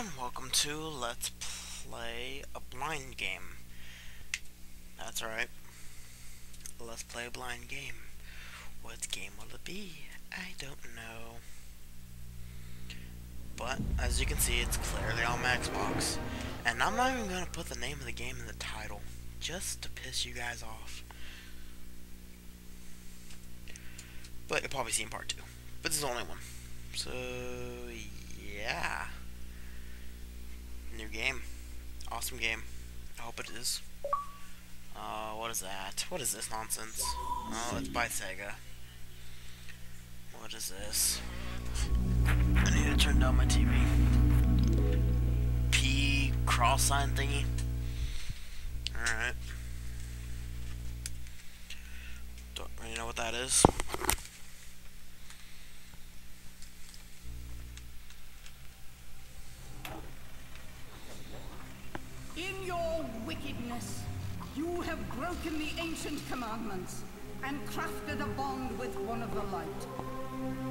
everyone, welcome to Let's Play a Blind Game. That's right. Let's play a blind game. What game will it be? I don't know. But, as you can see, it's clearly on my Xbox. And I'm not even going to put the name of the game in the title, just to piss you guys off. But you'll probably see in part two. But this is the only one. So, yeah new game. Awesome game. I hope it is. Uh, what is that? What is this nonsense? Oh, it's by Sega. What is this? I need to turn down my TV. P cross sign thingy. Alright. Don't really know what that is. Your wickedness, you have broken the ancient commandments and crafted a bond with one of the light.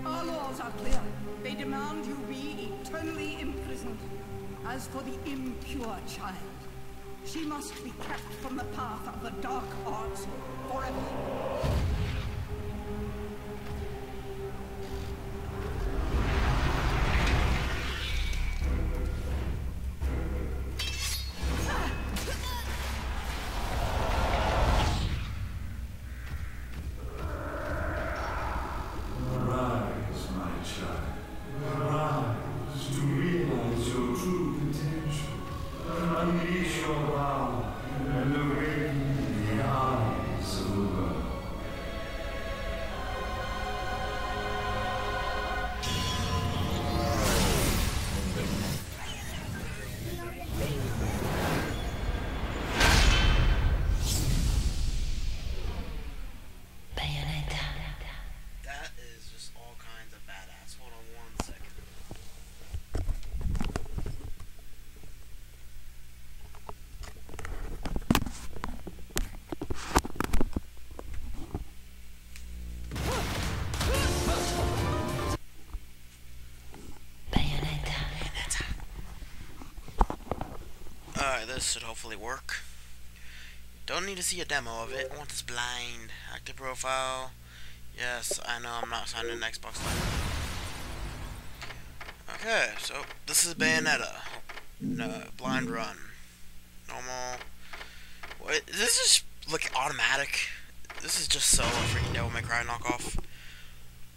Our laws are clear. They demand you be eternally imprisoned. As for the impure child, she must be kept from the path of the dark arts forever. This should hopefully work. Don't need to see a demo of it. I want this blind. Active profile. Yes, I know I'm not signed in Xbox Live. Okay, so this is Bayonetta. No, blind run. Normal. What? This is like automatic. This is just so a freaking Devil May Cry knockoff.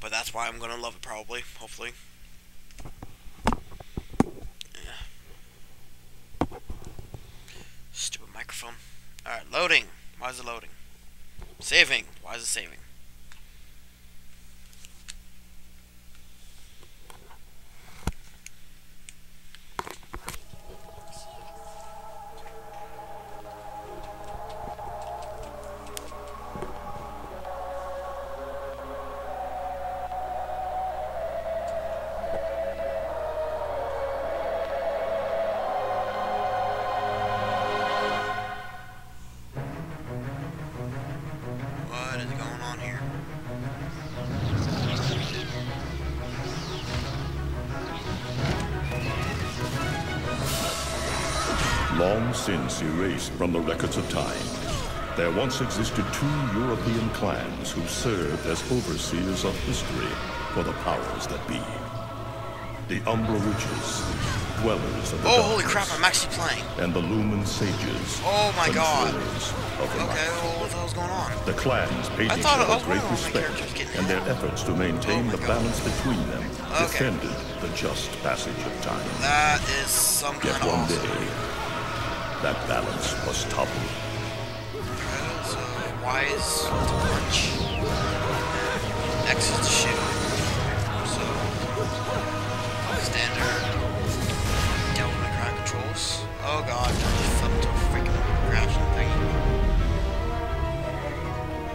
But that's why I'm gonna love it probably, hopefully. Yeah. Stupid microphone. Alright, loading. Why is it loading? Saving. Why is it saving? Long since erased from the records of time, there once existed two European clans who served as overseers of history for the powers that be. The Umbra Witches, dwellers of the Oh, holy crap, I'm actually playing. and the Lumen Sages, Oh my god. of the Okay, well, what the hell's going on? The clans paid each other great oh, my respect, and their efforts to maintain Oh the God. balance between them Okay. defended the just passage of time. That is some Yet one awesome. day, that balance was toppled. Y is to punch. Is to shoot. So standard Devil May Cry controls. Oh god, I just flipped a freaking crashing.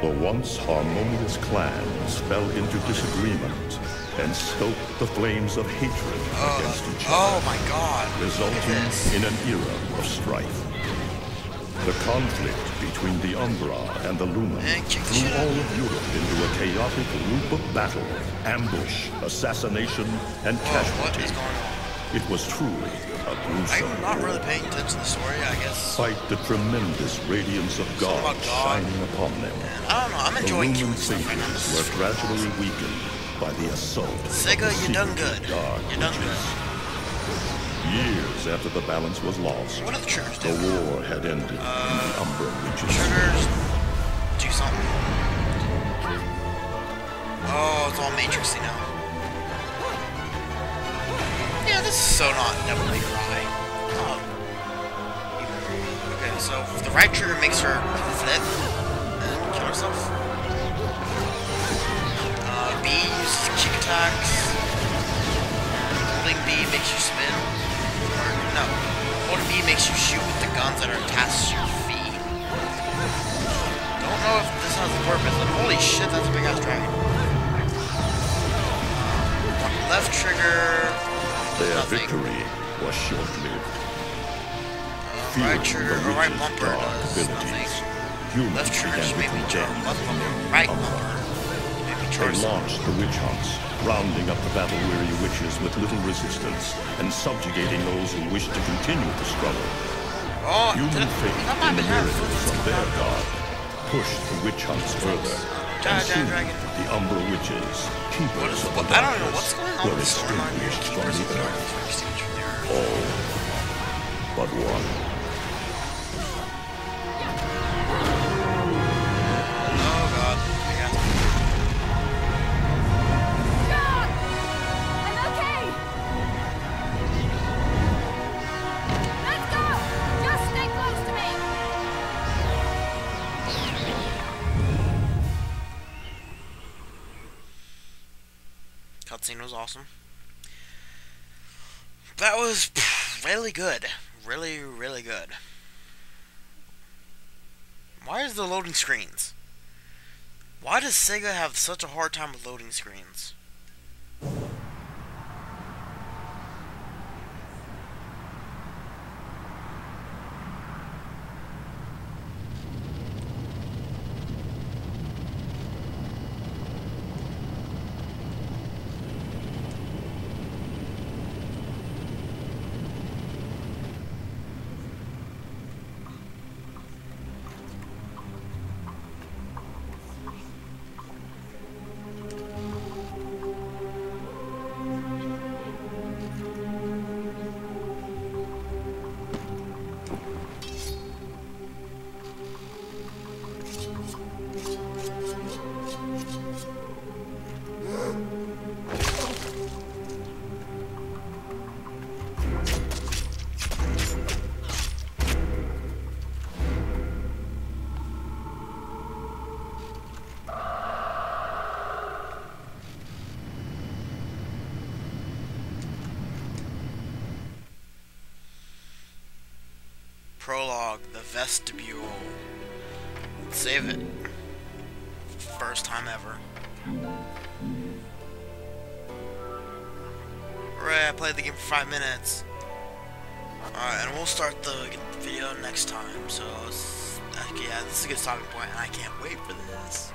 The once harmonious clans fell into disagreement and stoked the flames of hatred oh, against each other. Oh other, my god. Resulting in an era of strife. The conflict between the Umbra and the Lumen check the threw all of Europe into a chaotic loop of battle, ambush, assassination, and Whoa, casualty. is going on? It was truly a gruesome I'm not really paying attention to the story, I guess. Despite the tremendous radiance of God, about God. shining upon them, And I don't know, I'm the enjoying Roman killing stuff right now. saviors This were gradually weakened by the assault. Sega, you done good. You done good. Years after the balance was lost, What the triggers the do? war had ended and the uh, Umbra Witches Triggers do something. Oh, it's all matrixy now. Yeah, this is so not Devil May Cry. Oh. Okay, so if the right trigger makes her flip and kill herself. Uh, B uses kick attacks. Holding B makes you spin. Or, no. Holding B makes you shoot with the guns that are attached to your feet. Don't know if this has a purpose, but holy shit, that's a big ass dragon. Left trigger. Their nothing. victory was short-lived. Right trigger, the or right bumper does nothing. Left trigger just made me jump. Left bumper, right bumper. Made They launched the witch hunts, rounding up the battle-weary witches with little resistance and subjugating those who wished to continue the struggle. Oh, Human faith in the miracles of their god pushed the witch hunts further. And soon, the Umbra witches, What keepers of the I don't know darkness, what's going on were with the storyline here. extinguished from Keepers of the the. Darkness were extinguished from the earth. All but one. Awesome. That was really good. Really, really good. Why is the loading screens? Why does Sega have such a hard time with loading screens? Prologue, the vestibule. Save it. First time ever. Alright, I played the game for five minutes. Alright, and we'll start the video next time. So, yeah, this is a good stopping point, and I can't wait for this.